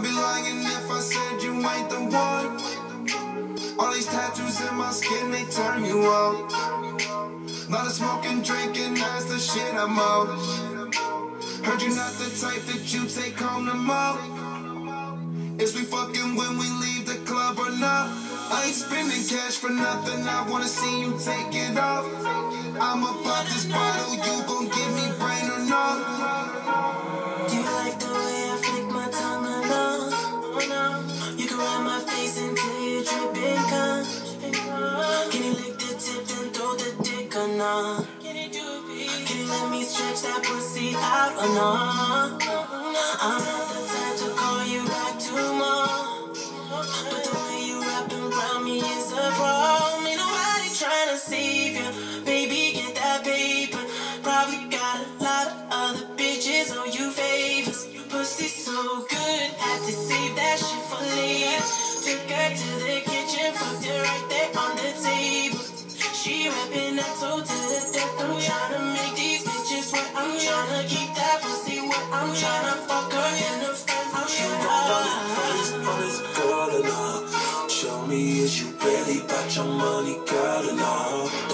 I'd be lying if I said you ain't the one. All these tattoos in my skin, they turn you on. Lot of smoking, drinking, that's the shit I'm on. Heard you not the type that you take home to mom. Is we fucking when we leave the club or not? I ain't spending cash for nothing, I wanna see you take it off. I'ma pop this bottle, dick or no? Can you let me stretch that pussy out or no? I'm not the type to call you back tomorrow. But the way you wrap around me is a problem. Ain't nobody trying to save you. Baby, get that paper. Probably got a lot of other bitches on you favors. Your pussy so good, had to save that shit for later. I'm trying to make these bitches I'm to keep that pussy what I'm trying to fuck her in the front. I'm. Show me is you really about your money, girl and all.